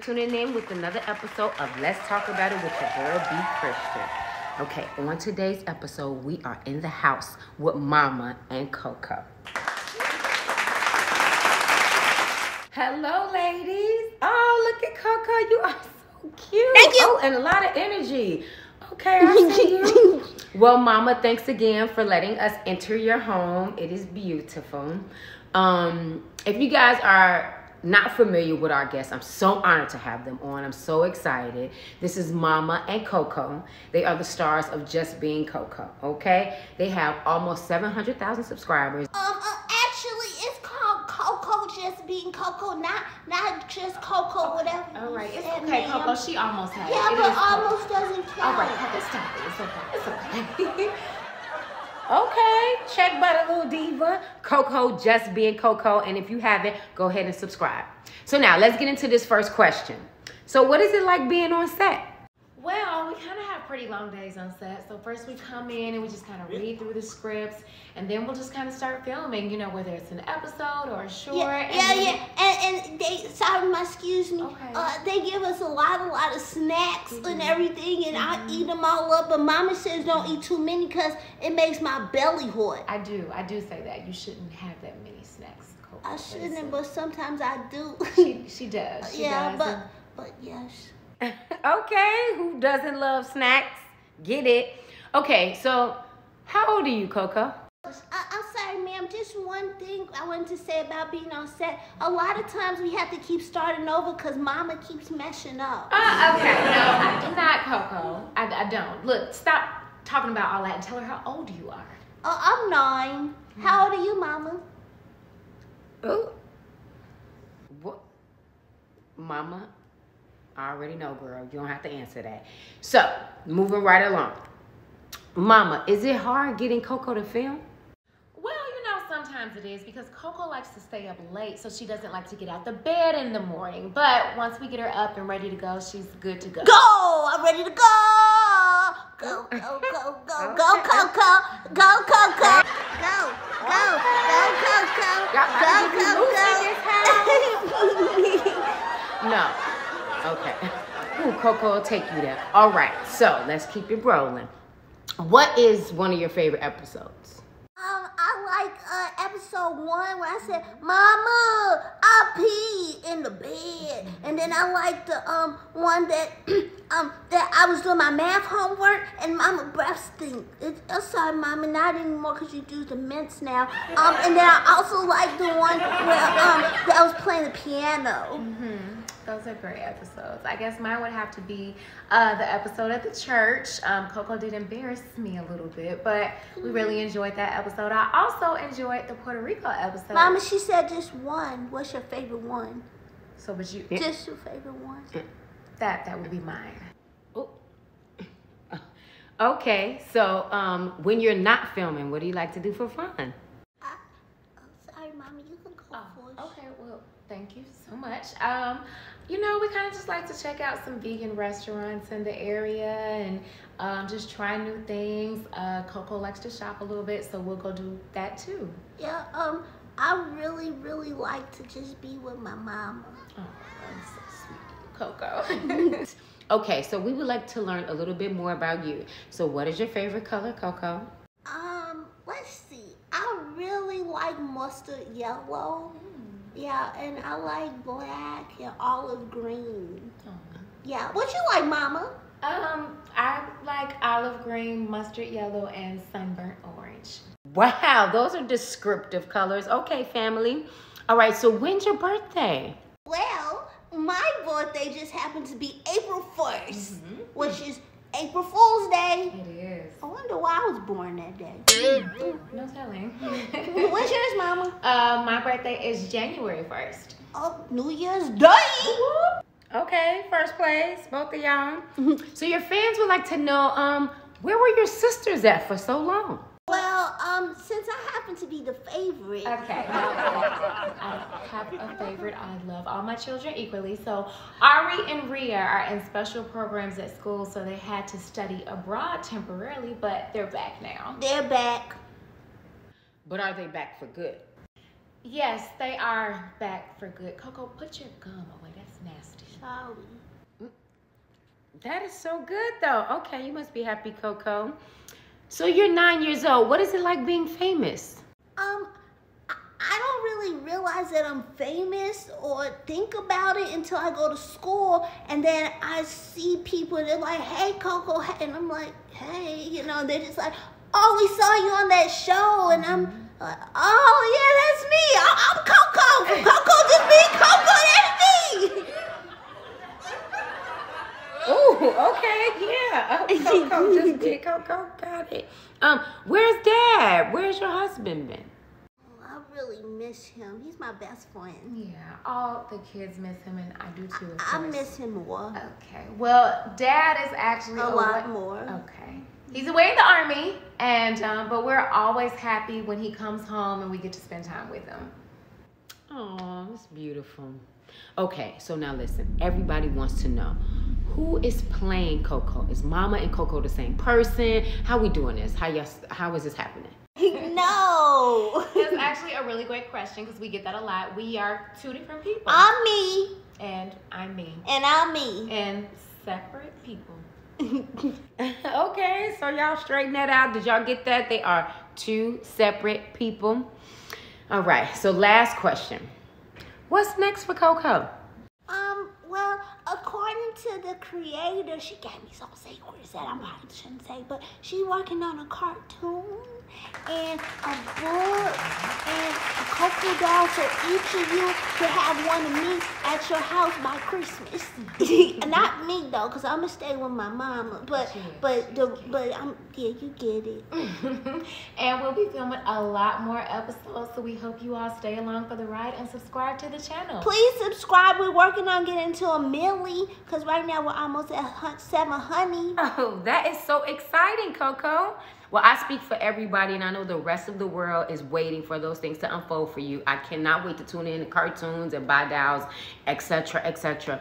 tuning in with another episode of Let's Talk About It with your girl, B. Christian. Okay, on today's episode, we are in the house with Mama and Coco. Hello, ladies. Oh, look at Coco. You are so cute. Thank you. Oh, and a lot of energy. Okay, I see you. well, Mama, thanks again for letting us enter your home. It is beautiful. Um, if you guys are not familiar with our guests, I'm so honored to have them on. I'm so excited. This is Mama and Coco. They are the stars of Just Being Coco. Okay, they have almost 700,000 subscribers. Um, uh, actually, it's called Coco, just being Coco, not not just Coco, whatever. All right, it's said, okay. Coco. She almost had Yeah, it. It but is Coco. almost doesn't count. All right, Coco, stop it. It's okay. It's okay. okay, check by the little diva. Coco, just being Coco. And if you haven't, go ahead and subscribe. So now let's get into this first question. So, what is it like being on set? Well, we kind of have pretty long days on set. So first we come in and we just kind of read through the scripts, and then we'll just kind of start filming. You know, whether it's an episode or a short. Yeah, and yeah, then- yeah. And, and they, sorry, my excuse me. Okay. Uh, they give us a lot, a lot of snacks Mm-hmm. and everything, and I eat them all up. But Mama says don't eat too many because it makes my belly hot. I do. I do say that you shouldn't have that many snacks. I shouldn't, but sometimes I do. she she does. She yeah, does. but but yes. okay, who doesn't love snacks? Get it. Okay, so how old are you, Coco? I, I'm sorry, ma'am. Just one thing I wanted to say about being on set. A lot of times we have to keep starting over because Mama keeps messing up. Ah, okay. No, I do not, Coco. I, I don't. Look, stop talking about all that and tell her how old you are. Oh, I'm 9 How old are you, Mama? Oh. What? Mama, I already know, girl. You don't have to answer that. So, moving right along. Mama, is it hard getting Coco to film? Well, you know, sometimes it is because Coco likes to stay up late, so she doesn't like to get out the bed in the morning. But once we get her up and ready to go, she's good to go. Go! I'm ready to go! Go, go, go, go, go, Coco! Go, Coco! Go, go, go, Coco! Go, Coco! No. Okay. Ooh, Coco will take you there. All right. So let's keep it rolling. What is one of your favorite episodes? Um, I like uh, episode one where I said, "Mama, I pee in the bed," and then I like the um one that um that I was doing my math homework and Mama breath stink. It's uh, sorry, Mama, not anymore because you do the mints now. Um, and then I also like the one where um that I was playing the piano. hmm Those are great episodes. I guess mine would have to be uh, the episode at the church. Um, Coco did embarrass me a little bit, but we really enjoyed that episode. I also enjoyed the Puerto Rico episode. Mama, she said just one. What's your favorite one? so would you? Just your favorite one. That that would be mine. Oh. Okay. So um, when you're not filming, what do you like to do for fun? I, oh, sorry, Mama, you can go Oh, first. okay. Well, thank you so much. Um, you know, we kind of just like to check out some vegan restaurants in the area and um, just try new things. Uh, Coco likes to shop a little bit, so we'll go do that too. Yeah, um, I really, really like to just be with my mama. Oh, I'm so sweet, Coco. Okay. So we would like to learn a little bit more about you. So what is your favorite color, Coco? Um, let's see. I really like mustard yellow. Yeah, and I like black and olive green. Yeah, what you like, mama? um, I like olive green, mustard yellow, and sunburnt orange. Wow, those are descriptive colors. Okay, family. All right. So when's your birthday? Well, my birthday just happened to be April 1st, which is April Fool's Day. It is. I wonder why I was born that day. No telling. What's yours, mama? Uh, my birthday is January 1st. Oh, New Year's Day. Okay, first place, both of y'all. so your fans would like to know, um, where were your sisters at for so long? Well, um, since I happen to be the favorite, Okay, I have a favorite. I love all my children equally. So Ari and Ria are in special programs at school, so they had to study abroad temporarily, but they're back now. they're back. But are they back for good? Yes, they are back for good. Coco, put your gum away. That's nasty. Charlie. That is so good, though. Okay, you must be happy, Coco. So you're nine years old. What is it like being famous? Um, I- don't really realize that I'm famous or think about it until I go to school and then I see people and they're like, hey, Coco, hey," and I'm like, hey, you know, they're just like, oh, we saw you on that show, and I'm like, oh, yeah, that's me. I- I'm Coco Coco Just Be Coco, that's me. Oh, okay, yeah. Oh, Coco, just did Coco, got it. Um, where's Dad? Where's your husband been? I really miss him. He's my best friend. Yeah, all the kids miss him, and I do too. Of I course. miss him more. Okay. Well, Dad is actually A away- lot more. Okay. He's away in the army, and um, but we're always happy when he comes home and we get to spend time with him. Oh, that's beautiful. Okay, so now listen. Everybody wants to know who is playing Coco. Is Mama and Coco the same person? How we doing this? How y'all, How is this happening? no. That's actually a really great question because we get that a lot. We are two different people, I'm me, and I'm me, and I'm me. and separate people. okay, so y'all straighten that out. Did y'all get that? They are two separate people. All right, so last question. What's next for Coco? According to the creator, she gave me some secrets that I probably shouldn't say, but she's working on a cartoon and a book and a Coco doll so each of you to have one of me at your house by Christmas. Not me though, cause I'm gonna stay with my mama. But Yes, but the but I'm yeah, you get it. and we'll be filming a lot more episodes, so we hope you all stay along for the ride and subscribe to the channel. Please subscribe. We're working on getting to a milli, cause right now we're almost at seven honey. Oh, that is so exciting, Coco. Well, I speak for everybody, and I know the rest of the world is waiting for those things to unfold for you. I cannot wait to tune in to cartoons and buy dolls, etc., etc.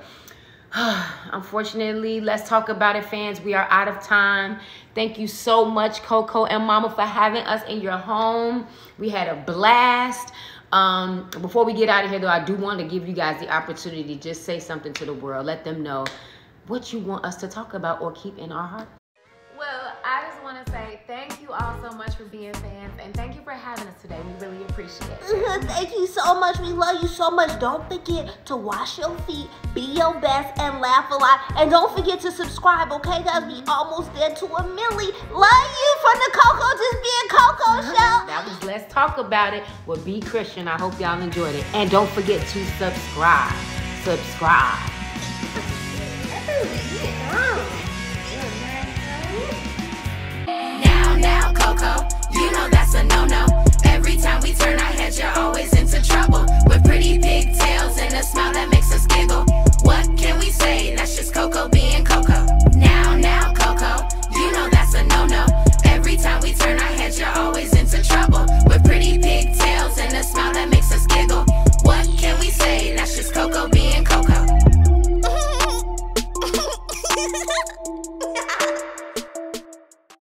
Unfortunately, let's talk about it, fans. We are out of time. Thank you so much, Coco and Mama, for having us in your home. We had a blast. Um, before we get out of here, though, I do want to give you guys the opportunity to just say something to the world. Let them know what you want us to talk about or keep in our heart. For being fans, and thank you for having us today. We really appreciate it. Thank you so much. We love you so much. Don't forget to wash your feet, be your best, and laugh a lot. And don't forget to subscribe, okay, guys? We almost there to a milli. Love you from the Coco Just Being Coco show. That was Let's Talk About It with B Christian. I hope y'all enjoyed it. And don't forget to subscribe. Subscribe.